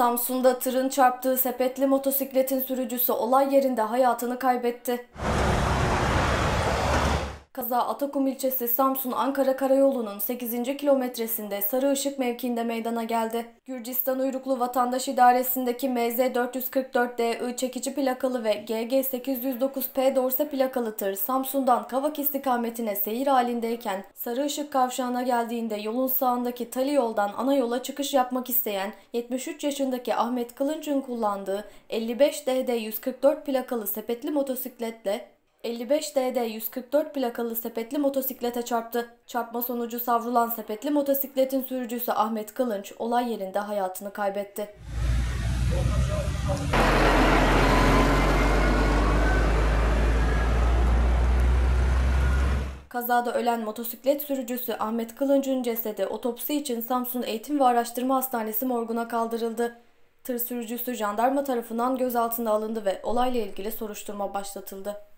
Samsun'da tırın çarptığı sepetli motosikletin sürücüsü olay yerinde hayatını kaybetti. Kaza Atakum ilçesi Samsun-Ankara Karayolu'nun 8. kilometresinde Sarı Işık mevkiinde meydana geldi. Gürcistan uyruklu vatandaş idaresindeki MZ444DI çekici plakalı ve GG809P dorse plakalı tır Samsun'dan Kavak istikametine seyir halindeyken Sarı Işık kavşağına geldiğinde yolun sağındaki tali yoldan ana yola çıkış yapmak isteyen 73 yaşındaki Ahmet Kılınç'ın kullandığı 55DD 144 plakalı sepetli motosikletle 55DD 144 plakalı sepetli motosiklete çarptı. Çarpma sonucu savrulan sepetli motosikletin sürücüsü Ahmet Kılınç olay yerinde hayatını kaybetti. Kazada ölen motosiklet sürücüsü Ahmet Kılınç'ın cesedi otopsi için Samsun Eğitim ve Araştırma Hastanesi morguna kaldırıldı. Tır sürücüsü jandarma tarafından gözaltına alındı ve olayla ilgili soruşturma başlatıldı.